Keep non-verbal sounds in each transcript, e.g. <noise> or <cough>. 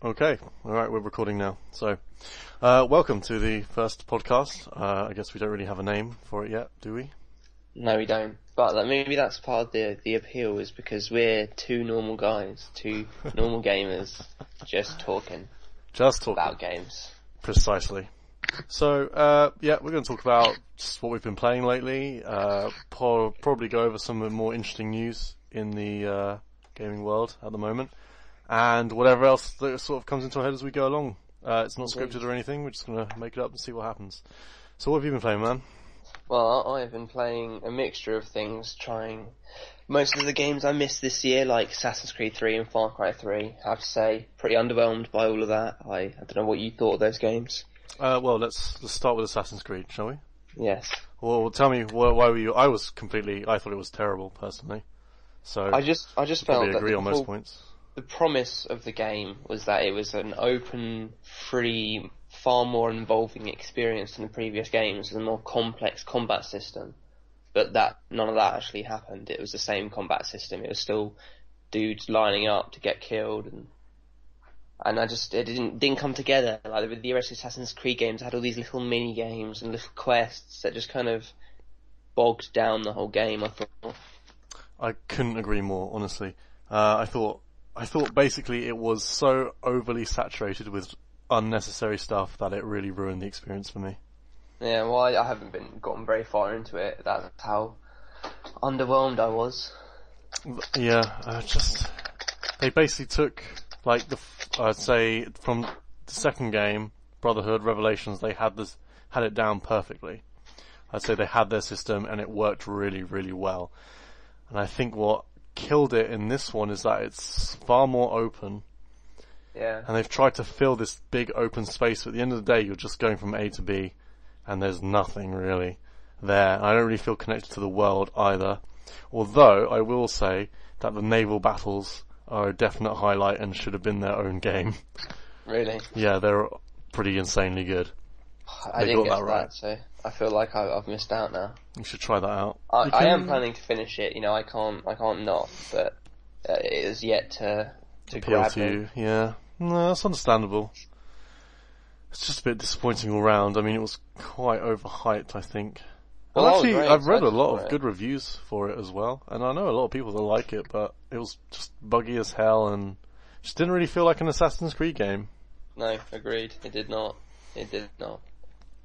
Okay, alright, we're recording now. So, uh, welcome to the first podcast. Uh, I guess we don't really have a name for it yet, do we? No, we don't. But like, maybe that's part of the the appeal is because we're two normal guys, two <laughs> normal gamers, just talking Just talking. about games. Precisely. So, uh, yeah, we're going to talk about just what we've been playing lately, uh, pro- probably go over some of the more interesting news in the, uh, gaming world at the moment, and whatever else that sort of comes into our head as we go along. Uh, it's not scripted or anything, we're just going to make it up and see what happens. So what have you been playing, man? Well, I- I've been playing a mixture of things, trying most of the games I missed this year, like Assassin's Creed 3 and Far Cry 3. I have to say, pretty underwhelmed by all of that. I, I don't know what you thought of those games. Uh, well, let's, let's start with Assassin's Creed, shall we? Yes. Well, tell me, why, why were you, I was completely, I thought it was terrible, personally. So, I just, I just felt that agree on most points. The promise of the game was that it was an open, free, far more involving experience than the previous games, with a more complex combat system. But that none of that actually happened. It was the same combat system. It was still dudes lining up to get killed, and and I just it didn't didn't come together. Like with the rest of Assassin's Creed games, I had all these little mini games and little quests that just kind of bogged down the whole game. I thought. I couldn't agree more, honestly. Uh, I thought, I thought basically it was so overly saturated with unnecessary stuff that it really ruined the experience for me. Yeah, well, I, I haven't been gotten very far into it. That's how underwhelmed I was. Yeah, uh, just, they basically took, like the, I'd say from the second game, Brotherhood, Revelations, they had this, had it down perfectly. I'd say they had their system and it worked really, really well. And I think what killed it in this one is that it's far more open Yeah. and they've tried to fill this big open space. But at the end of the day, you're just going from A to B, and there's nothing really there. I don't really feel connected to the world either. Although I will say that the naval battles are a definite highlight and should have been their own game. Really. yeah, they're pretty insanely good. I They didn't get that right. that, so I feel like I, I've missed out now. You should try that out. I, You I am planning to finish it. You know, I can't, I can't not, but uh, it is yet to to appeal grab to me. you. Yeah, no, that's understandable. It's just a bit disappointing all round. I mean, it was quite overhyped, I think. Well, Well, actually, I've read a lot of good reviews for it as well, and I know a lot of people that like it, but it was just buggy as hell and just didn't really feel like an Assassin's Creed game. No, agreed. It did not. It did not.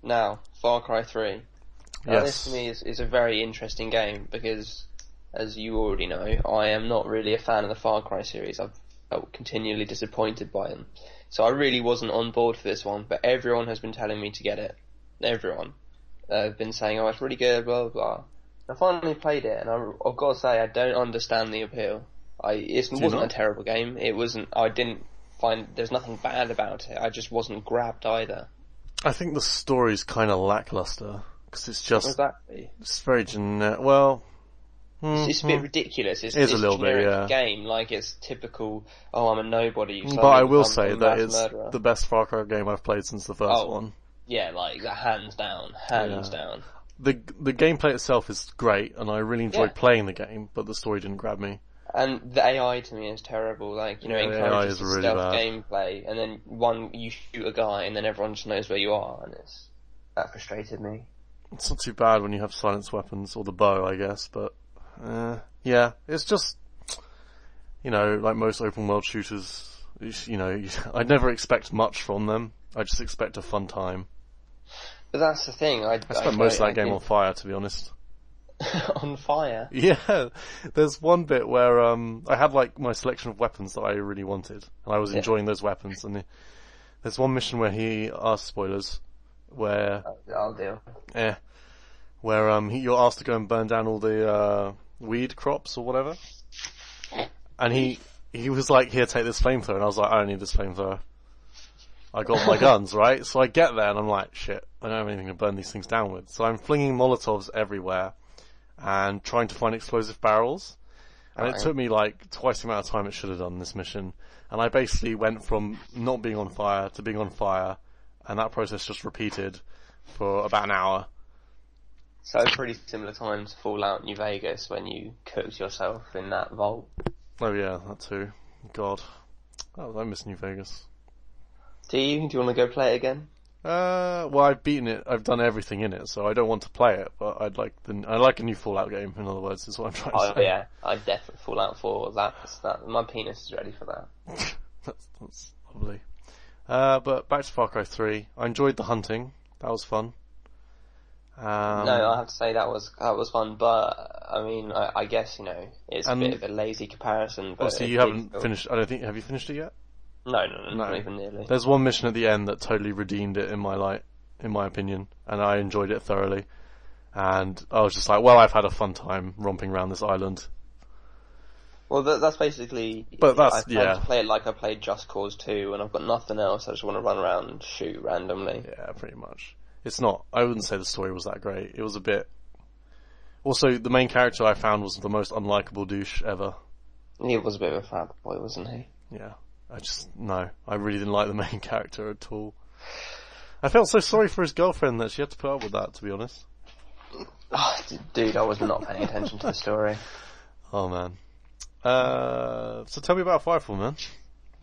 Now, Far Cry 3. Now, Yes. this to me is, is a very interesting game because, as you already know, I am not really a fan of the Far Cry series. I've felt continually disappointed by them. So I really wasn't on board for this one, but everyone has been telling me to get it. Everyone. Uh, have been saying, oh, it's really good, blah, blah, blah. I finally played it, and I, I've got to say, I don't understand the appeal. I, it wasn't not? a terrible game. It wasn't, I didn't find, there's nothing bad about it. I just wasn't grabbed either. I think the story's kind of lackluster because it's just Exactly. it's very generic. Well, It's, it's a bit mm. ridiculous. It's, It is a little bit, yeah. game, like it's typical. Oh, I'm a nobody. so but I will say that it's murderer. the best Far Cry game I've played since the first Oh. one. yeah, like hands down, hands Yeah. down. The the gameplay itself is great, and I really enjoyed Yeah. playing the game, but the story didn't grab me. And the AI to me is terrible. Like you know, Yeah, encourages really stealth bad. gameplay, and then one you shoot a guy, and then everyone just knows where you are, and it's that frustrated me. It's not too bad when you have silenced weapons or the bow, I guess, but uh, yeah, it's just you know, like most open world shooters, you know, <laughs> I never expect much from them. I just expect a fun time. But that's the thing. I, I spent most of that game I on fire, to be honest. <laughs> on fire. Yeah, there's one bit where um I had like my selection of weapons that I really wanted, and I was Yeah. enjoying those weapons. And there's one mission where he asks spoilers, where I'll deal. eh, where um he, you're asked to go and burn down all the uh weed crops or whatever, and he he was like, "Here, take this flamethrower," and I was like, "I don't need this flamethrower." I got my <laughs> guns, right? So I get there and I'm like, shit, I don't have anything to burn these things down with. So I'm flinging Molotovs everywhere and trying to find explosive barrels. And it took me like twice the amount of time it should have done this mission. And I basically went from not being on fire to being on fire. And that process just repeated for about an hour. So pretty similar times to Fallout New Vegas when you cooked yourself in that vault. Oh yeah, that too. God. Oh, I miss New Vegas. Do you? Do you want to go play it again? Uh, well, I've beaten it. I've done everything in it, so I don't want to play it. But I'd like the. I like a new Fallout game. In other words, is what I'm trying to Oh say. yeah, I definitely Fallout 4. That's that. My penis is ready for that. <laughs> that's, that's lovely. Uh, but back to Far Cry 3. I enjoyed the hunting. That was fun. Um, no, I have to say that was that was fun, but I mean, I, I guess you know it's a bit of a lazy comparison. But obviously you haven't feel- finished. I don't think. Have you finished it yet? No, no, no, No. not even nearly. There's one mission at the end that totally redeemed it in my light, in my opinion, and I enjoyed it thoroughly. And I was just like, well, I've had a fun time romping around this island. Well, that, that's basically. But that's- I yeah. to play it like I played Just Cause 2, and I've got nothing else. I just want to run around and shoot randomly. Yeah, pretty much. It's not. I wouldn't say the story was that great. It was a bit. Also, the main character I found was the most unlikable douche ever. He was a bit of a fat boy, wasn't he? Yeah, I just no. I really didn't like the main <laughs> character at all. I felt so sorry for his girlfriend that she had to put up with that. To be honest. Oh, dude, I was not paying attention to the story. <laughs> Oh man. Uh, so tell me about Firefall, man.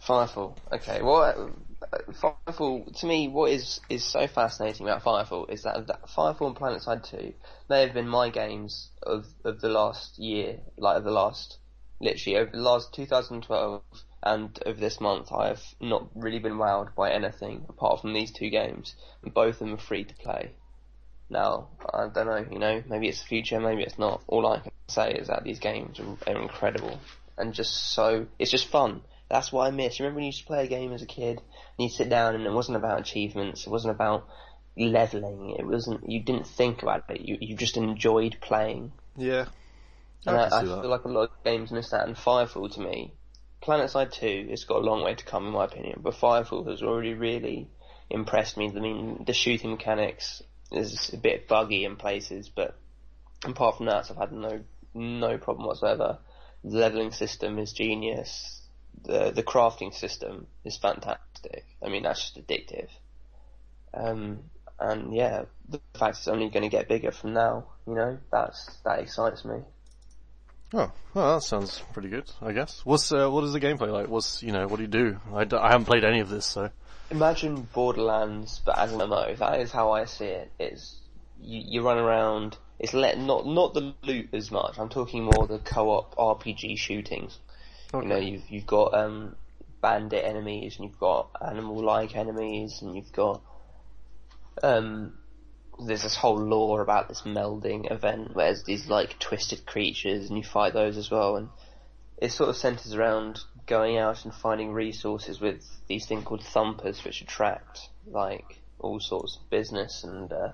Firefall. Okay, well, uh, Firefall to me, what is is so fascinating about Firefall is that, that Firefall and PlanetSide Two, they have been my games of of the last year, like of the last, literally over the last 2012 and over this month. I have not really been wowed by anything apart from these two games, and both of them are free to play. Now, I don't know, you know, maybe it's the future, maybe it's not. All I can say is that these games are, are incredible and just so, it's just fun. That's what I miss. Remember when you used to play a game as a kid and you'd sit down and it wasn't about achievements, it wasn't about leveling, it wasn't, you didn't think about it, you, you just enjoyed playing. Yeah. And I, I I feel like a lot of games miss that, and Firefall to me, PlanetSide 2 has got a long way to come in my opinion, but Firefall has already really impressed me. I mean, the shooting mechanics is a bit buggy in places, but apart from that, I've had no no problem whatsoever. The leveling system is genius. The the crafting system is fantastic. I mean, that's just addictive. Um, and yeah, the fact it's only going to get bigger from now, you know, that's that excites me. Oh, well, that sounds pretty good. I guess. What's uh, what is the gameplay like? What's you know what do you do? I, d- I haven't played any of this, so Imagine Borderlands, but as an MMO. That is how I see it. It's you, you run around. It's let not not the loot as much. I'm talking more the co-op RPG shootings. You know, you've you've got um, bandit enemies, and you've got animal-like enemies, and you've got um, there's this whole lore about this melding event where there's these like twisted creatures, and you fight those as well, and it sort of centers around going out and finding resources with these things called thumpers, which attract like all sorts of business, and uh,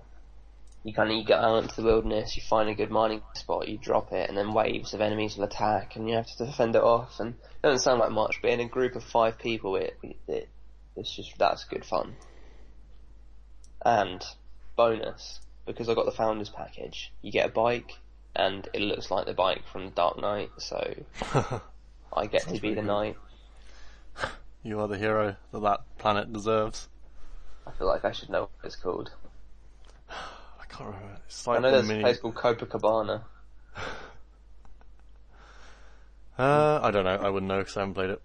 you kind of you go out into the wilderness, you find a good mining spot, you drop it, and then waves of enemies will attack, and you have to defend it off. And it doesn't sound like much, but in a group of five people, it, it it's just that's good fun. And bonus, because I got the founders package, you get a bike, and it looks like the bike from Dark Knight, so <laughs> I get to be the knight. <laughs> you are the hero that that planet deserves. I feel like I should know what it's called. <sighs> I can't remember. It's I know the there's mini. a place called Copacabana. <laughs> Uh, I don't know. I wouldn't know because I haven't played it.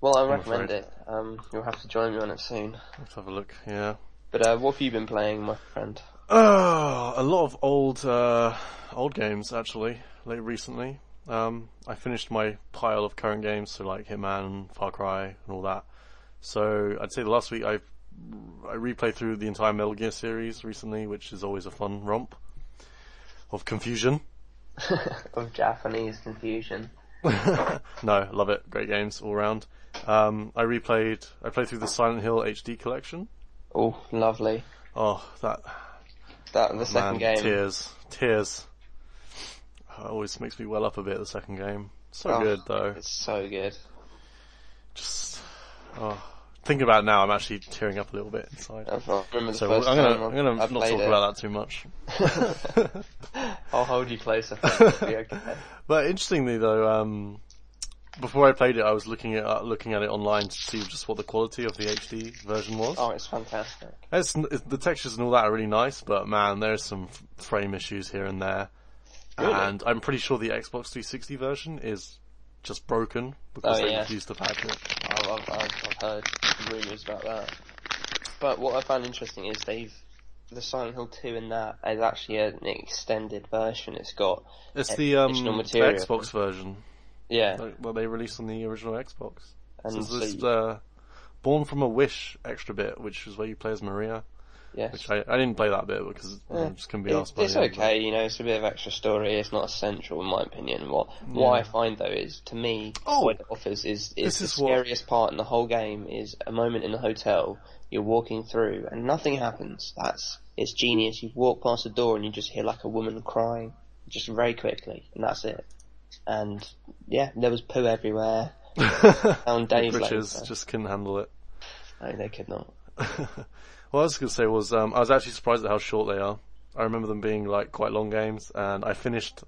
Well, I I'm recommend afraid. it. Um, you'll have to join me on it soon. Let's have a look. Yeah. But uh, what have you been playing, my friend? Oh, a lot of old, uh, old games actually. Late recently, um, I finished my pile of current games, so like Hitman, Far Cry, and all that. So I'd say the last week I I replayed through the entire Metal Gear series recently, which is always a fun romp of confusion. <laughs> of Japanese confusion. <laughs> no, love it. Great games all round. Um, I replayed. I played through the Silent Hill HD collection. Oh, lovely. Oh, that That the second man, game. tears, tears. It always makes me well up a bit. The second game, so Oh, good though. It's so good. Just oh, thinking about now, I'm actually tearing up a little bit inside. I remember So I'm gonna I'm gonna not talk it. about that too much. <laughs> <laughs> I'll hold you closer. Okay. But interestingly though, um, before I played it, I was looking at uh, looking at it online to see just what the quality of the HD version was. Oh, it's fantastic. It's, it's- the textures and all that are really nice, but man, there's some f- frame issues here and there. Really? And I'm pretty sure the Xbox 360 version is just broken because Oh, they yeah. refused to patch it. I've, I've, I've I've heard rumours about that. But what I found interesting is they've the Silent Hill 2 in that is actually an extended version. It's got It's the um the material. Xbox version yeah, like, that they released on the original Xbox. and So so this uh, Born from a Wish extra bit, which is where you play as Maria. yes. Which I, I didn't play that bit because Yeah. just couldn't be It- asked by it's the end, but- okay, you know, it's a bit of extra story. It's not essential, in my opinion. What what I find though is, to me, Oh! what it offers is, is the is what- scariest part in the whole game is a moment in the hotel. You're walking through and nothing happens. That's it's genius. You walk past the door and you just hear like a woman crying, just very quickly, and that's it. And yeah, there was poo everywhere. <laughs> Britches later. just couldn't handle it. No, they could not. <laughs> what I was going to say was, um, I was actually surprised at how short they are. I remember them being like quite long games, and I finished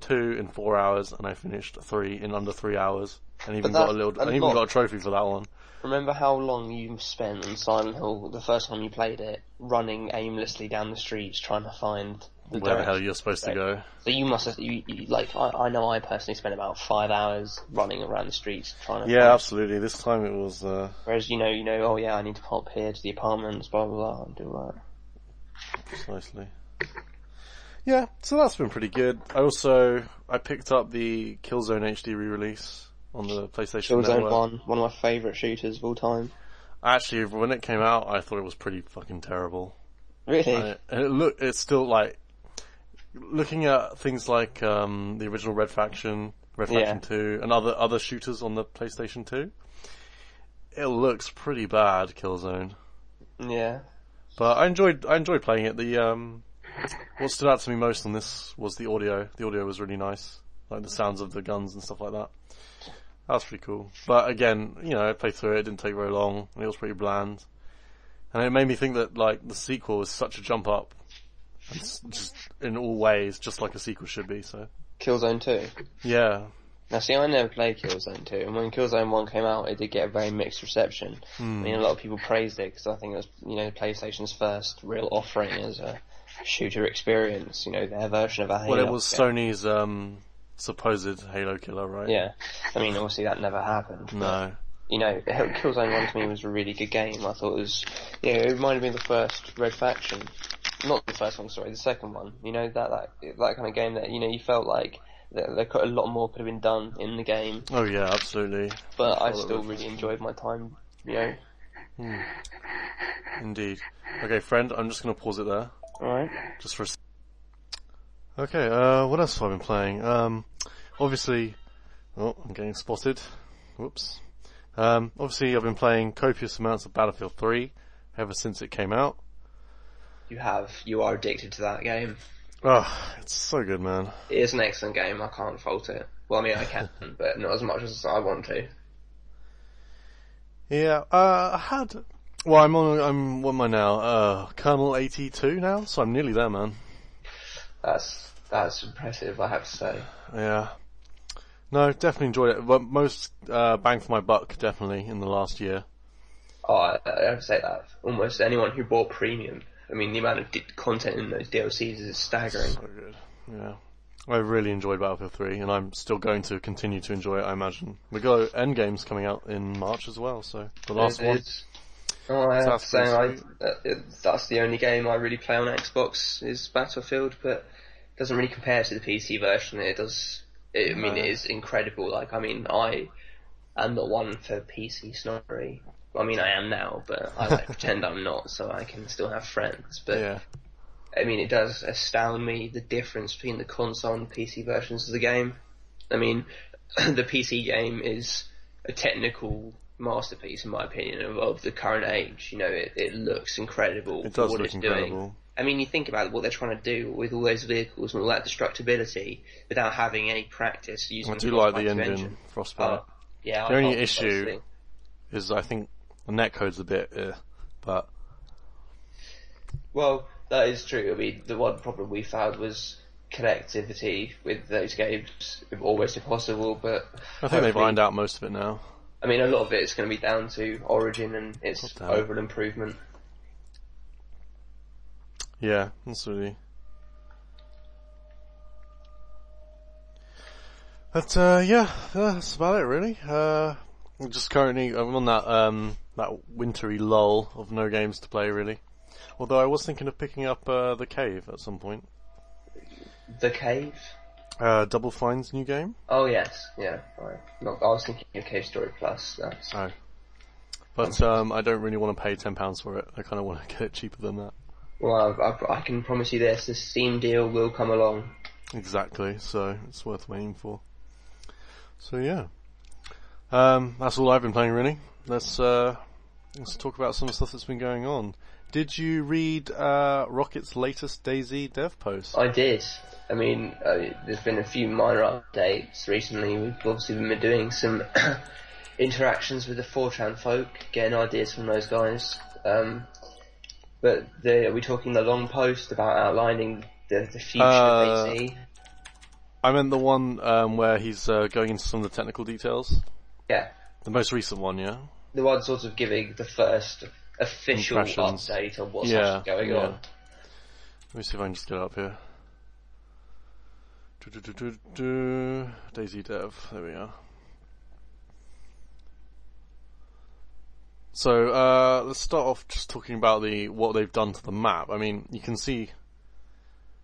two in four hours, and I finished three in under three hours, and even got a little, a I even lot. got a trophy for that one. Remember how long you spent on Silent Hill the first time you played it, running aimlessly down the streets trying to find Where the hell you're supposed to go? So you must have, you, you, like, I, I know I personally spent about five hours running around the streets trying to Yeah, find, absolutely. This time it was, uh, whereas you know, you know, oh yeah, I need to pop here to the apartments, blah blah blah, and do that. precisely. Yeah, so that's been pretty good. I also, I picked up the Killzone HD re-release on the PlayStation Killzone Network. 1, one of my favourite shooters of all time. Actually, when it came out, I thought it was pretty fucking terrible. Really? I- and it look, it's still like looking at things like um, the original Red Faction, Red Yeah. Faction Two, and other other shooters on the PlayStation Two. It looks pretty bad, Killzone. yeah. But I enjoyed I enjoyed playing it. The um, what stood out to me most on this was the audio. The audio was really nice, like the sounds of the guns and stuff like that. That was pretty cool. But again, you know, I played through it. It didn't take very long. and It was pretty bland, and it made me think that like the sequel is such a jump up, and s- just in all ways, just like a sequel should be. So Killzone 2. yeah, Now see, I never played Killzone 2, and when Killzone 1 came out, it did get a very mixed reception. I mean, a lot of people praised it because I think it was, you know, PlayStation's first real offering as a shooter experience. You know, their version of a Halo. well, it was game. Sony's um supposed Halo killer, right? Yeah, I mean, obviously that never happened. No. You know, <laughs> Killzone 1 to me was a really good game. I thought it was, yeah, it reminded me of the first Red Faction. Not the first one, sorry, the second one. You know, that, that, that kind of game that, you know, you felt like there, there could, a lot more could have been done in the game. Oh yeah, absolutely. But I thought it still really enjoyed my time, you know. Indeed. Okay, friend, I'm just gonna pause it there. Alright. just for a s- Okay, uh, what else have I been playing? Um, obviously, oh, I'm getting spotted. Whoops. Um, obviously I've been playing copious amounts of Battlefield 3 ever since it came out. You have, you are addicted to that game. Oh, it's so good, man. It is an excellent game, I can't fault it. Well, I mean, I can, <laughs> but not as much as I want to. Yeah, uh, I had, well, I'm on, I'm, what am I now? Uh, Colonel 82 now, so I'm nearly there, man. That's, that's impressive, I have to say. Yeah. No, definitely enjoyed it, but most, uh, bang for my buck, definitely, in the last year. Oh, I, I have to say that. Almost anyone who bought premium. I mean, the amount of di- content in those DLCs is staggering. So good. Yeah. I really enjoyed Battlefield 3, and I'm still going to continue to enjoy it, I imagine. We got Endgame's coming out in March as well, so the last It one. is- Oh, I have to That's say, I, uh, that's the only game I really play on Xbox is Battlefield, but it doesn't really compare to the PC version. It does. It, I mean, No. it is incredible. Like, I mean, I am not one for PC snobbery. I mean, I am now, but I like pretend I'm not, so I can still have friends. But Yeah. I mean, it does astound me the difference between the console and PC versions of the game. I mean, <clears throat> the PC game is a technical masterpiece, in my opinion, of, of the current age. You know, it, it looks incredible It for does what look it's incredible. doing. I mean, you think about what they're trying to do with all those vehicles and all that destructibility without having any practice using I the do like the Frostbite's engine, Frostbite. Oh, yeah, The I only issue-. Is, I think, the netcode's a bit, uh, but, Well, that is true. I mean, the one problem we found was connectivity with those games, almost impossible. But I think they've ironed out most of it now. I mean, a lot of it is going to be down to Origin and its overall improvement. Yeah, that's really. But uh, yeah, yeah, that's about it really. Uh, I'm just currently I'm on that um, that wintry lull of no games to play really. Although I was thinking of picking up uh, the Cave at some point. The Cave. Uh, Double Fine's new game. Oh yes, yeah. Right. Not, I was thinking of Cave Story Plus. That's Oh. But um, I don't really want to pay ten pounds for it. I kind of want to <laughs> get it cheaper than that. well, I, I, I can promise you this: the Steam deal will come along. Exactly. So it's worth waiting for. So yeah, um, that's all I've been playing really. Let's uh, let's talk about some of the stuff that's been going on. Did you read uh, Rocket's latest DayZ dev post? I did. I mean, uh, there's been a few minor updates recently. We've obviously been doing some <coughs> interactions with the Fortran folk, getting ideas from those guys. Um, but the, are we talking the long post about outlining the, the future Uh, of DayZ? I meant the one um, where he's uh, going into some of the technical details. Yeah, The most recent one, yeah. the one sort of giving the first official update on what's Yeah, actually going yeah. on. Let me see if I can just get it up here. Do, do, do, do, do. DayZ Dev. There we are. So uh, let's start off just talking about the what they've done to the map. I mean, you can see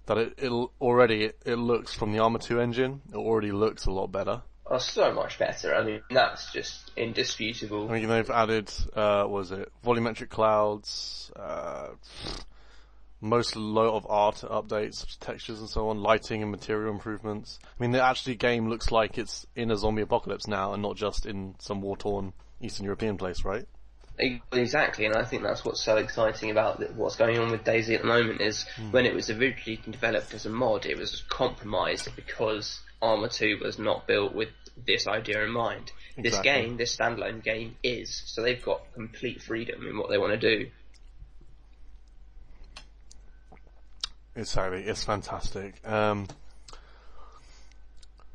that it it'll, already it, it looks from the Arma 2 engine. It already looks a lot better. Oh, so much better. I mean, that's just indisputable. I mean, they've added uh, what was it volumetric clouds, uh, most lot of art updates, such as textures and so on, lighting and material improvements. I mean, the actually game looks like it's in a zombie apocalypse now, and not just in some war-torn Eastern European place, right? Exactly, and I think that's what's so exciting about what's going on with DayZ at the moment is Hmm. when it was originally developed as a mod, it was compromised because Arma 2 was not built with this idea in mind. This game, this standalone game, is so they've got complete freedom in what they want to do. Exactly, it's fantastic. Um,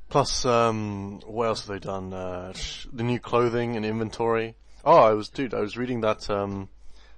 plus, um, what else have they done? Uh, the new clothing and inventory. Oh, I was, dude, I was reading that, um,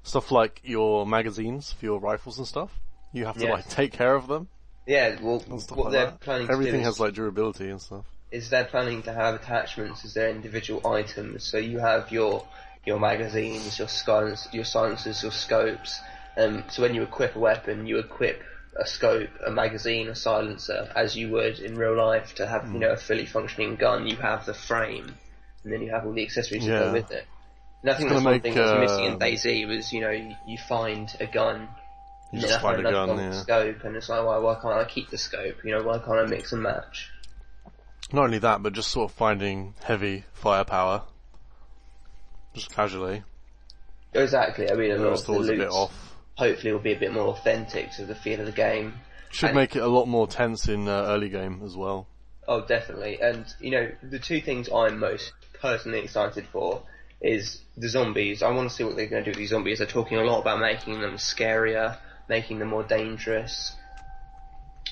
stuff like your magazines for your rifles and stuff. You have to Yeah. like take care of them Yeah, well, what like they're that. planning Everything has like durability and stuff. Is they're planning to have attachments as their individual items. So you have your your magazines, your silencers, your silencers, your scopes. Um, so when you equip a weapon, you equip a scope, a magazine, a silencer, as you would in real life to have Hmm. you know a fully functioning gun. You have the frame, and then you have all the accessories that Yeah. go with it. And I think that's one thing make, that's missing uh, in DayZ was you know you, you find a gun. You just find a gun, gun yeah. Scope, and it's like, why, why can't I keep the scope? You know, why can't I mix and match? Not only that, but just sort of finding heavy firepower. Just casually. Exactly. I mean, a lot of the a bit off. hopefully it will be a bit more authentic to the feel of the game. Should And- make it a lot more tense in uh, early game as well. Oh, definitely. And you know, the two things I'm most personally excited for is the zombies. I want to see what they're going to do with these zombies. They're talking a lot about making them scarier, making them more dangerous.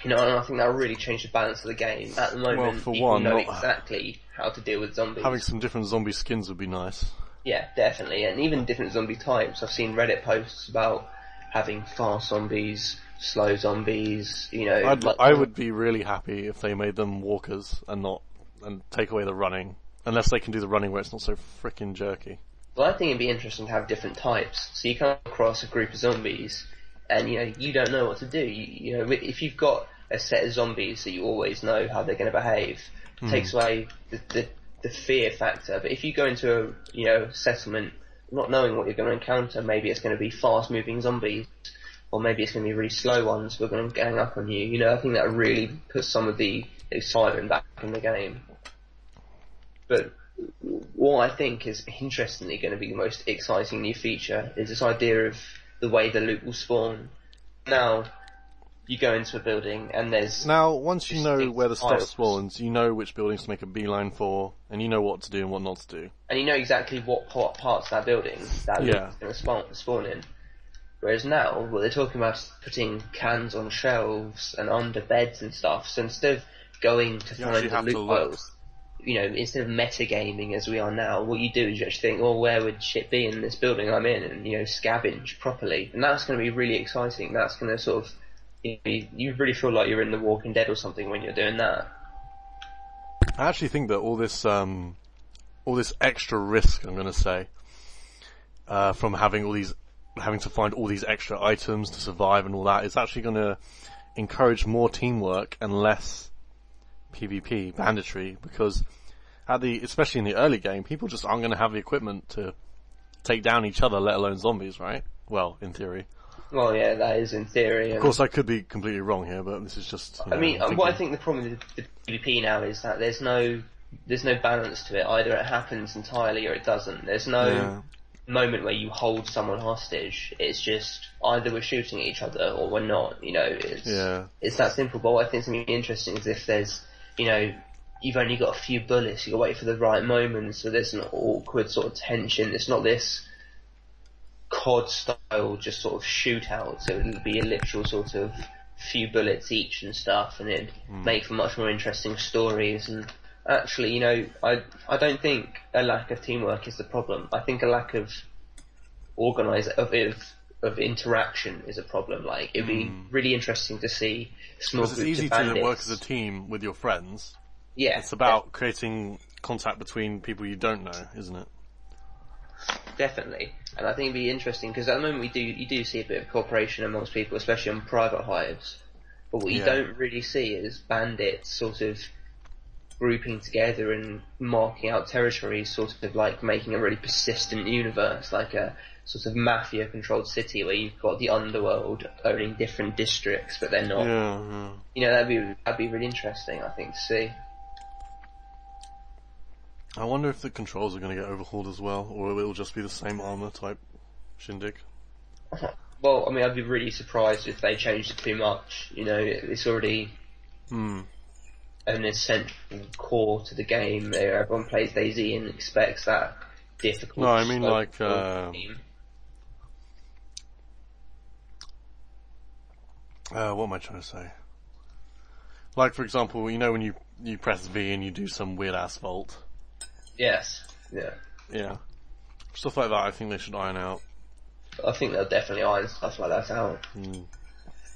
You know, and I think that'll really change the balance of the game. At the moment, well, for one, know exactly how to deal with zombies. Having some different zombie skins would be nice. Yeah, definitely, and even different zombie types. I've seen Reddit posts about having fast zombies, slow zombies. You know, I'd, like- I would be really happy if they made them walkers and not and take away the running, unless they can do the running where it's not so freaking jerky. Well, I think it'd be interesting to have different types. So you come across a group of zombies, and you know you don't know what to do. You, you know, if you've got a set of zombies that you always know how they're going to behave, it hmm. takes away the, the the fear factor. But if you go into a you know settlement not knowing what you're going to encounter, maybe it's going to be fast moving zombies, or maybe it's going to be really slow ones who are going to gang up on you. You know, I think that really puts some of the excitement back in the game. But what I think is interestingly going to be the most exciting new feature is this idea of the way the loot will spawn. Now, you go into a building and there's Now, once you know where the stuff spawns, you know which buildings to make a beeline for, and you know what to do and what not to do. and you know exactly what part, parts of that building that loot Yeah. is going to spawn, spawn in. Whereas now, well, they're talking about is putting cans on shelves and under beds and stuff. So instead of going to You find the loot piles, you know, instead of metagaming as we are now, what you do is you actually think, oh, where would shit be in this building I'm in, and you know, scavenge properly, and that's going to be really exciting. That's going to sort of, you, know, you really feel like you're in The Walking Dead or something when you're doing that. I actually think that all this, um, all this extra risk, I'm going to say, uh, from having all these, having to find all these extra items to survive and all that, is actually going to encourage more teamwork and less PvP banditry because at the, especially in the early game, people just aren't going to have the equipment to take down each other, let alone zombies, right? Well, in theory. Well, yeah, that is in theory. Of course, I could be completely wrong here, but this is just. You know, I mean, thinking. Um, what I think the problem with the PvP now is that there's no there's no balance to it. Either it happens entirely or it doesn't. There's no Yeah. moment where you hold someone hostage. It's just either we're shooting at each other or we're not. You know, it's Yeah. it's that simple. But what I think is something interesting is if there's you know you've only got a few bullets, you got to wait for the right moment, so there's an awkward sort of tension. It's not this COD style just sort of shootout. So it would be a literal sort of few bullets each and stuff, and it'd hmm. make for much more interesting stories. And actually, you know, I I don't think a lack of teamwork is the problem. I think a lack of organize of of, of interaction is a problem. Like it'd be hmm. really interesting to see small Because it's easy to work as a team with your friends. yeah, It's about creating contact between people you don't know, isn't it? Definitely, and I think it'd be interesting because at the moment we do you do see a bit of cooperation amongst people, especially on private hives. But what you Yeah. don't really see is bandits sort of grouping together and marking out territories, sort of like making a really persistent universe, like a sort of mafia-controlled city where you've got the underworld owning different districts, but they're not. Yeah, yeah. You know, that'd be that'd be really interesting, I think, to see. I wonder if the controls are going to get overhauled as well, or it'll just be the same Arma type shindig. <laughs> Well, I mean, I'd be really surprised if they changed it too much. You know, it's already Hmm. An essential core to the game. There, everyone plays DayZ and expects that difficult. No, I mean, like, uh. Uh, what am I trying to say? Like, for example, you know when you, you press V and you do some weird asphalt? yes, yeah. Yeah. Stuff like that I think they should iron out. I think they'll definitely iron stuff like that out. Hmm.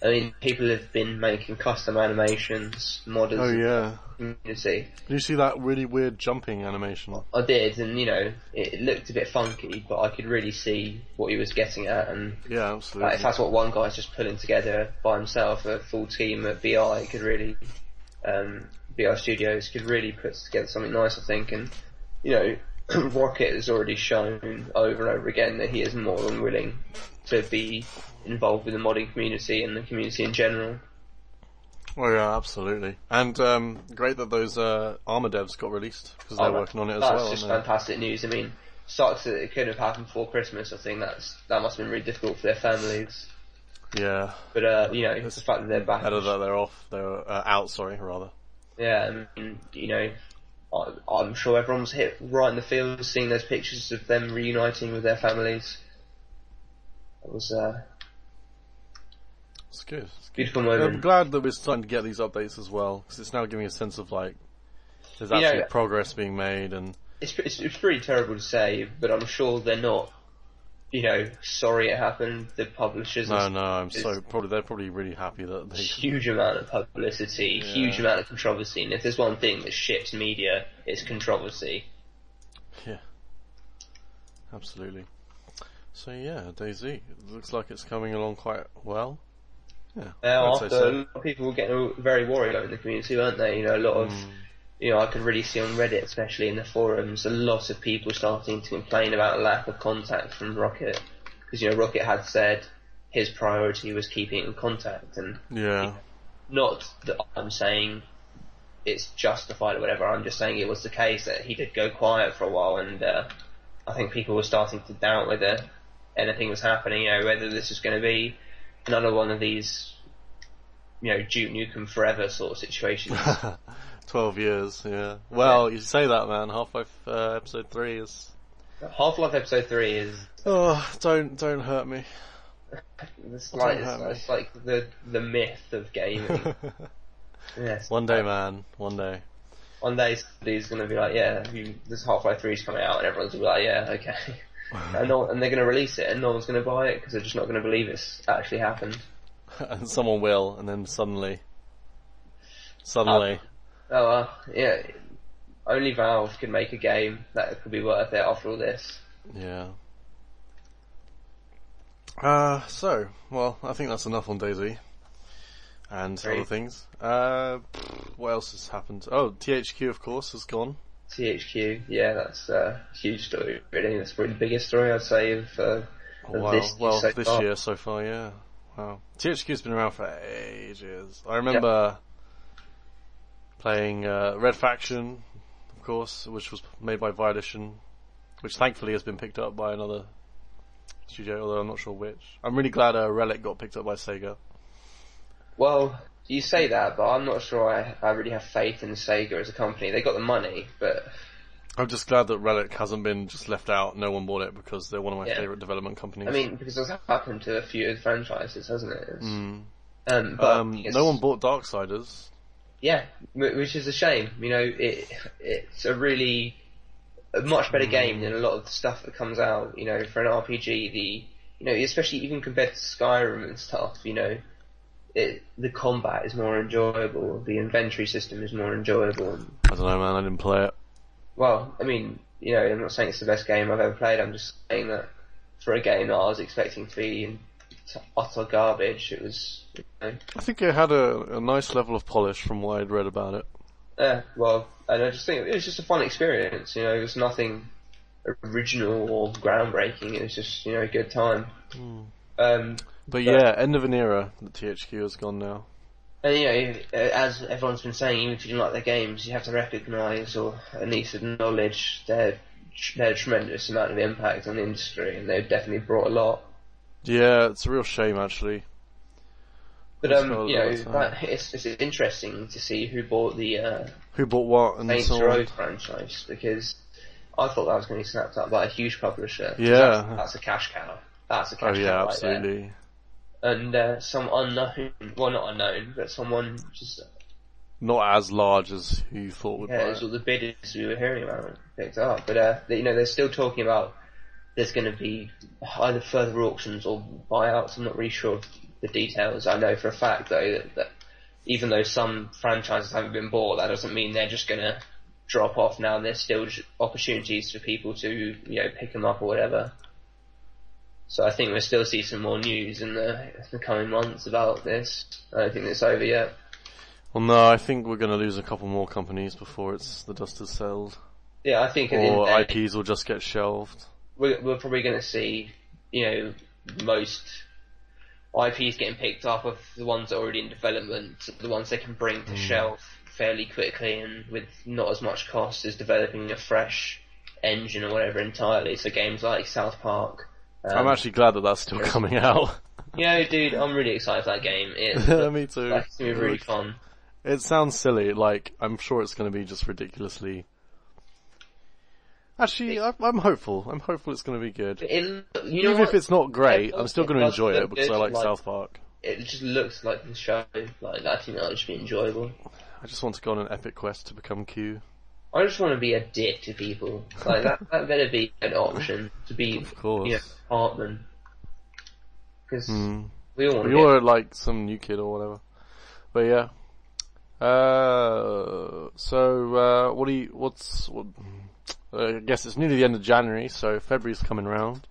I mean, people have been making custom animations, modders, Oh yeah. community. Did you see that really weird jumping animation? I did, and you know, it looked a bit funky, but I could really see what he was getting at, and Yeah, Like, absolutely. if that's what one guy's just pulling together by himself, a full team at BI could really, um, BI Studios could really put together something nice, I think. And you know, <clears throat> Rocket has already shown over and over again that he is more than willing to be involved with the modding community and the community in general. Oh yeah, absolutely. And um, great that those uh, Arma devs got released because they're Oh, working on it as that's well. That's just fantastic news. I mean, sucks that it couldn't have happened before Christmas. I think that's that must have been really difficult for their families. Yeah, But uh, you know, it's the fact that they're back better that they're off. They're uh, out. Sorry, rather. Yeah, I mean, you know, I, I'm sure everyone was hit right in the feels seeing those pictures of them reuniting with their families. It was uh, It's good. It's good. beautiful I'm glad that we're starting to get these updates as well because it's now giving a sense of like there's You know- actually progress being made and It's, it's it's pretty terrible to say, but I'm sure they're not. You know, sorry it happened. The publishers no, no, I'm so probably they're probably really happy that they. <laughs> huge amount of publicity, Yeah. huge amount of controversy. And if there's one thing that ships media, it's controversy. Yeah, absolutely. So yeah, DayZ it looks like it's coming along quite well. Yeah, after so. a lot of people were getting very worried over the community, weren't they? You know, a lot of, Mm. you know, I could really see on Reddit, especially in the forums, a lot of people starting to complain about a lack of contact from Rocket. Because, you know, Rocket had said his priority was keeping in contact, and Yeah, not that I'm saying it's justified or whatever, I'm just saying it was the case that he did go quiet for a while, and uh, I think people were starting to doubt whether anything was happening, you know, whether this was going to be another one of these, you know, Duke Nukem Forever sort of <laughs> situations. twelve years. Yeah. Well, you say that, man. Half Life uh, episode three is. Half-Life Episode 3 is, Oh, don't don't hurt me. <laughs> it's like, me. it's, it's like the, the myth of gaming. <laughs> yes. One day, man. One day. One day somebody's going to be like, yeah, you, this Half-Life 3 is coming out, and everyone's going to be like, yeah, okay. And, no, and they're going to release it, and no one's going to buy it because they're just not going to believe it's actually happened. <laughs> and someone will, and then suddenly, suddenly, Oh well, yeah. only Valve could make a game that could be worth it after all this. Yeah. Uh, so, well, I think that's enough on DayZ. And Great. other things. Uh, what else has happened? Oh, THQ, of course, has gone. THQ, yeah, that's a huge story. Really, that's probably the biggest story I'd say of. Uh, of Wow. this well, so this far. year so far, yeah. Wow. THQ's been around for ages. I remember playing uh, Red Faction, of course, which was made by Volition, which thankfully has been picked up by another studio, although I'm not sure which. I'm really glad uh, Relic got picked up by Sega. Well, you say that, but I'm not sure I, I really have faith in Sega as a company. They got the money, but I'm just glad that Relic hasn't been just left out. No one bought it because they're one of my Yeah. favorite development companies. I mean, because it's happened to a few franchises, hasn't it? Mm. Um, but um, no one bought Darksiders. Yeah, which is a shame. You know, it it's a really a much better game than a lot of the stuff that comes out. You know, for an RPG, the you know, especially even compared to Skyrim and stuff. You know, it the combat is more enjoyable. The inventory system is more enjoyable. I don't know, man. I didn't play it. Well, I mean, you know, I'm not saying it's the best game I've ever played. I'm just saying that for a game that I was expecting to be utter garbage, it was. You know, I think it had a, a nice level of polish from what I'd read about it. Yeah, well, and I just think it was just a fun experience. You know, it was nothing original or groundbreaking. It was just you know a good time. Um, But yeah, end of an era. The THQ has gone now. and you know, as everyone's been saying, even if you don't like their games, you have to recognise or at least acknowledge their their tremendous amount of impact on the industry, and they've definitely brought a lot. Yeah, it's a real shame actually. But um, you know, that, it's, it's interesting to see who bought the uh, Who bought what and Saints Row franchise because I thought that was going to be snapped up by a huge publisher. Yeah. that's, that's a cash cow. That's a Oh cash yeah, cow right there. And uh, some unknown, well not unknown, but someone just Not as large as who you thought would yeah, it was all the bidders we were hearing about picked up. But uh, they, you know, they're still talking about there's going to be either further auctions or buyouts. I'm not really sure of the details. I know for a fact though that, that even though some franchises haven't been bought, that doesn't mean they're just going to drop off now. There's still opportunities for people to you know pick them up or whatever. So I think we'll still see some more news in the, the coming months about this. I don't think it's over yet. Well, no, I think we're going to lose a couple more companies before it's the dust has settled, Yeah, I think at the end of or day- IPs will just get shelved. we're, we're probably going to see, you know, most IPs getting picked up of the ones already in development, the ones they can bring to hmm. shelf fairly quickly and with not as much cost as developing a fresh engine or whatever entirely. So games like South Park. Um, I'm actually glad that that's still coming out. yeah, dude, I'm really excited for that game. It, <laughs> Me too. it's gonna be really fun. It sounds silly. Like I'm sure it's going to be just ridiculously. Actually, I'm, I'm hopeful. I'm hopeful it's going to be good. It, you know Even what? if it's not great, I'm still going to does enjoy it because I like, like- South Park. It just looks like the show. Like I think that'll just be enjoyable. I just want to go on an epic quest to become Q. I just want to be a dick to people. Like that, that better be an option to be, Of course. you know, Cartman. Because Hmm. we all want to You're like some new kid or whatever. But yeah. Uh, so, uh, what do you, what's, what, uh, I guess it's nearly the end of January, so February's coming round.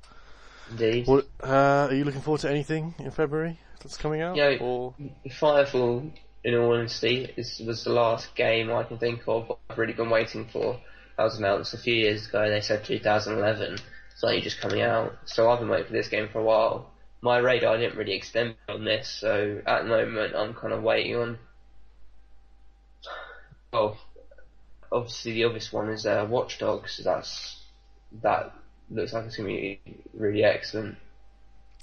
indeed. What, uh, are you looking forward to anything in February that's coming out? Yeah. Or, Firefall, in all honesty, this was the last game I can think of I've really been waiting for. That was announced a few years ago. They said 2011. It's only just coming out. So I've been waiting for this game for a while. My radar didn't really extend on this, so at the moment I'm kind of waiting on. Well, obviously the obvious one is uh, Watch Dogs. That's that looks like it's gonna be really excellent.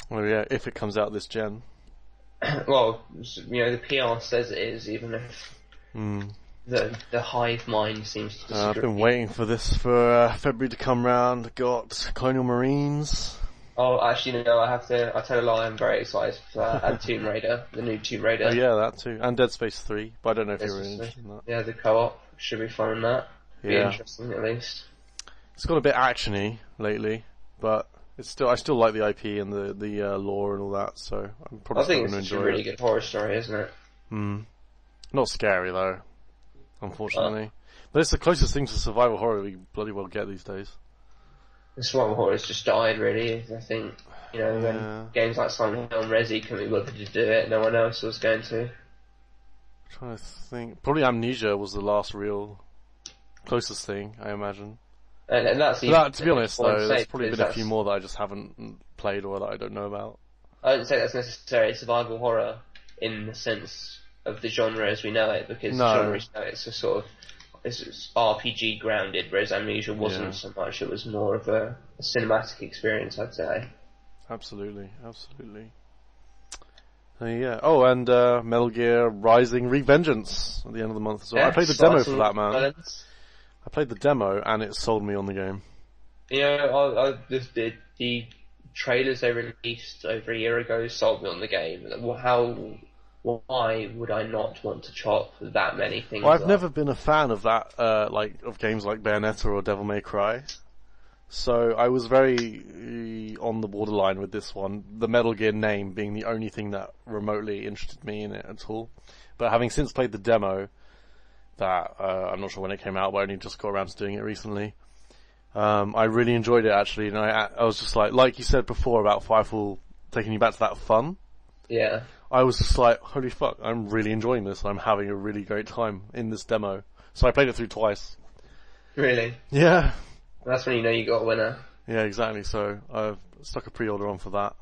well yeah, if it comes out this gen. <coughs> well, you know the PR says it is, even if Hmm. the the hive mind seems to Uh, I've been waiting for this for uh, February to come round. Got Colonial Marines. Oh, actually, no, I have to. I tell a lie. I'm very excited for that. <laughs> and Tomb Raider, the new Tomb Raider. Oh yeah, that too. And Dead Space 3, but I don't know if Dead you're interested in that. Yeah, the co-op should be fun in that. Be Yeah. interesting at least. It's got a bit actiony lately, but it's still I still like the IP and the the uh, lore and all that, so I'm probably I think it's a really it. good horror story, isn't it? Hmm. Not scary though, unfortunately. But it's the closest thing to survival horror we bloody well get these days. The survival has just died really. I think you know when Yeah. games like Silent Hill and Resi can be bothered to do it, no one else was going to. trying to think. Probably Amnesia was the last real closest thing, I imagine. And, and that's even- that, to be honest, though, there's probably been a few more that I just haven't played or that I don't know about. I don't say that's necessarily survival horror in the sense of the genre as we know it, because No. the genre as it's a sort of it's, RPG grounded, whereas Amnesia wasn't Yeah. so much. It was more of a, a cinematic experience, I'd say. Absolutely, absolutely. Uh, yeah. Oh, and uh, Metal Gear Rising Revengeance at the end of the month as well. I played the demo for that, man. Silence. I played the demo and it sold me on the game. Yeah, I, I did the trailers they released over a year ago sold me on the game. Well, How, why would I not want to chop that many things? Well, I've up? never been a fan of that, uh, like of games like Bayonetta or Devil May Cry. So I was very uh, on the borderline with this one. The Metal Gear name being the only thing that remotely interested me in it at all. But having since played the demo, that uh, I'm not sure when it came out, but I only just got around to doing it recently. Um, I really enjoyed it actually, and I, I was just like, like you said before about Firefall taking you back to that fun. Yeah. I was just like, holy fuck, I'm really enjoying this. I'm having a really great time in this demo. So I played it through twice. Really? Yeah. That's when you know you got a winner. Yeah, exactly. So I've stuck a pre-order on for that.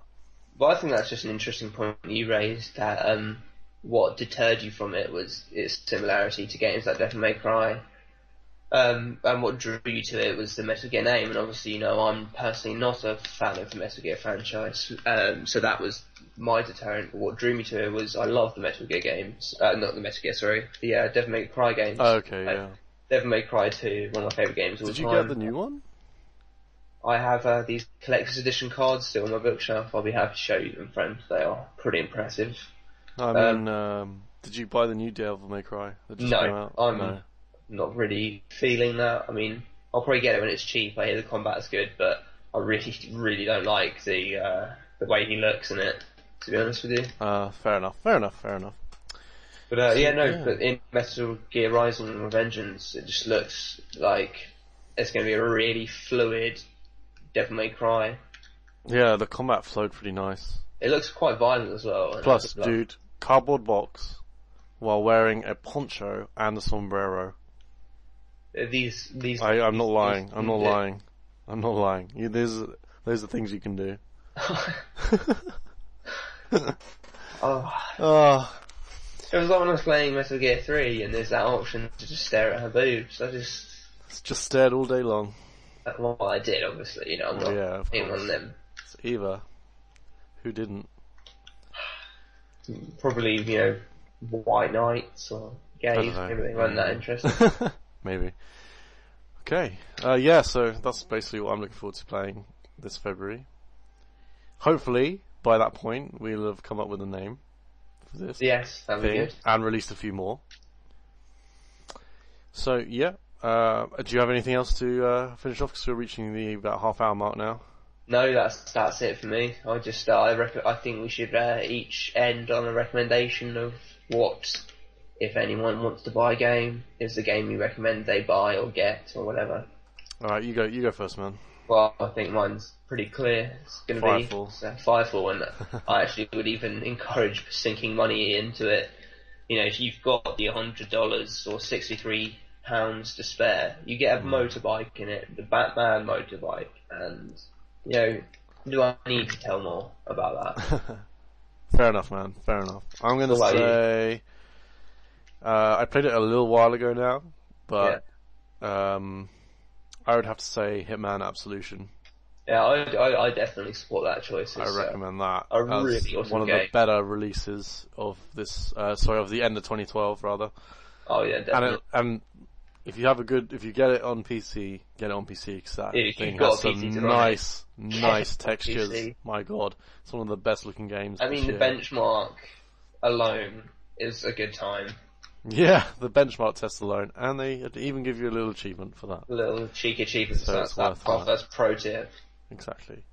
But I think that's just an interesting point you raised that um, what deterred you from it was its similarity to games like Devil May Cry. Um, and what drew you to it was the Metal Gear name, and obviously, you know, I'm personally not a fan of the Metal Gear franchise, um, so that was my deterrent. But what drew me to it was I love the Metal Gear games, uh, not the Metal Gear, sorry, the uh, Devil May Cry games. Oh, okay, Uh, yeah. Devil May Cry 2, one of my favourite games of all Did you time. get the new one? I have uh, these collector's edition cards still on my bookshelf. I'll be happy to show you them, friend. They are pretty impressive. I mean, um, did you buy the new Devil May Cry that just No, came out? I'm- no. Not really feeling that. I mean, I'll probably get it when it's cheap. I hear the combat's good, but I really, really don't like the uh, the way he looks in it. To be honest with you. Uh, fair enough. Fair enough. Fair enough. But uh, yeah, no. yeah. But in Metal Gear Rising Revengeance, it just looks like it's going to be a really fluid Devil May Cry. Yeah, the combat flowed pretty nice. It looks quite violent as well. Plus, dude, cardboard box while wearing a poncho and a sombrero. uh, these these. I, I'm not lying. these- I'm not lying. I'm not lying. You, there's, those are things you can do. <laughs> oh, Oh, it was like when I was playing Metal Gear 3 and there's that option to just stare at her boobs. I just, just stared all day long. well, I did obviously, you know, I'm not yeah, of course. them. It's Eva. Who didn't? Probably, you know, white knights or I gays, don't know. maybe they weren't that interested. <laughs> Maybe. Okay. Uh, yeah, so that's basically what I'm looking forward to playing this February. Hopefully, by that point, we'll have come up with a name for this yes, that'd be thing good. and released a few more. So, yeah. Uh, do you have anything else to uh, finish off? Because we're reaching the about half hour mark now. No, that's that's it for me. I just, uh, I rec- I think we should uh, each end on a recommendation of what, if anyone wants to buy a game, is the game you recommend they buy or get or whatever. Alright, you go, you go first, man. Well, I think mine's pretty clear. It's going to be uh, Firefall, and <laughs> I actually would even encourage sinking money into it. You know, if you've got the hundred dollars or sixty-three pounds to spare, you get a Hmm. motorbike in it, the Batman motorbike, and you know, do I need to tell more about that? <laughs> Fair enough, man. Fair enough. I'm gonna What say, uh, I played it a little while ago now, but um, I would have to say Hitman Absolution. yeah, I, I, I definitely support that choice. I uh, recommend that a really awesome one of game. the better releases of this. Uh, sorry, of the end of 2012 rather. oh yeah, And definitely. it, and if you have a good, if you get it on PC, get it on PC because that Yeah, thing has some PC to run it. nice, <laughs> nice Get it on textures. PC. My God, it's one of the best looking games. I mean, the year. benchmark alone is a good time. Yeah, the benchmark test alone, and they even give you a little achievement for that. A little cheeky achievement. So that's that, worth pro- that. that's pro tip. Exactly.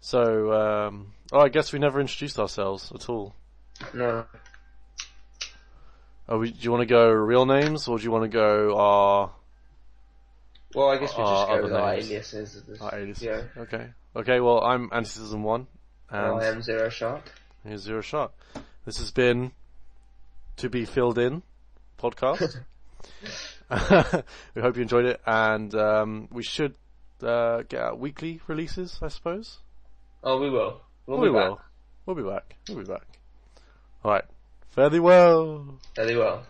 So, um, oh, I guess we never introduced ourselves at all. No. Are we, do you want to go real names or do you want to go our Well, I guess we Uh, just go other with our aliases. our aliases? Yeah. Okay. Okay. Well, I'm AnticitizenOne, and I am Zeroshark. here's Zero Shot. This has been to be filled in podcast. <laughs> <laughs> we hope you enjoyed it, and um, we should uh, get out weekly releases, I suppose. Oh, we will. We'll we be will. back. We'll be back. We'll be back. All right. Fare thee well. Very well.